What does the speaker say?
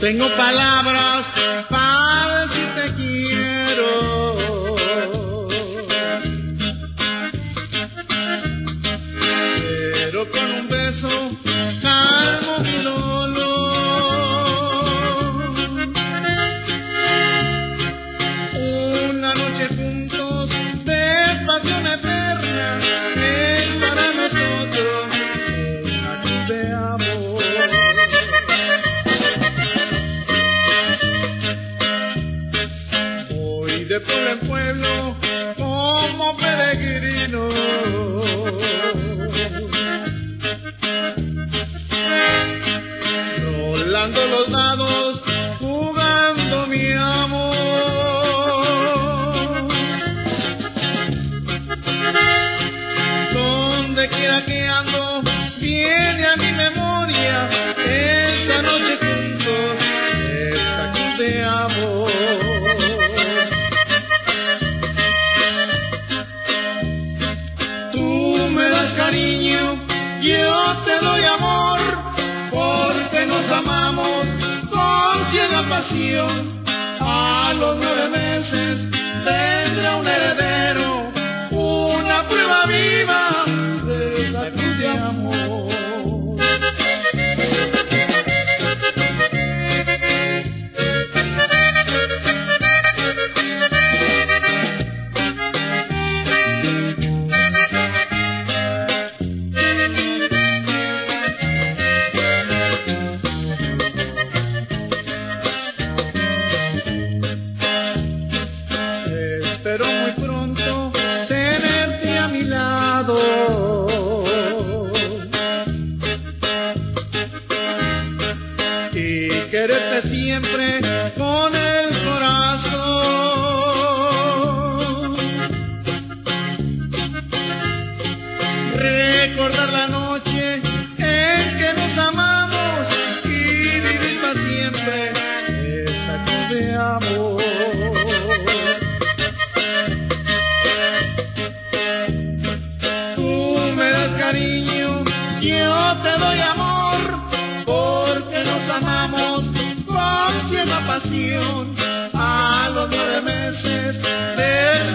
Tengo palabras para si te quiero. Calmo mi dolor. Una noche juntos de pasión eterna es para nosotros una cruz de amor. Voy de pueblo en pueblo pasión. A los Y quererte siempre con el yo te doy amor, porque nos amamos con ciega pasión. A los nueve meses de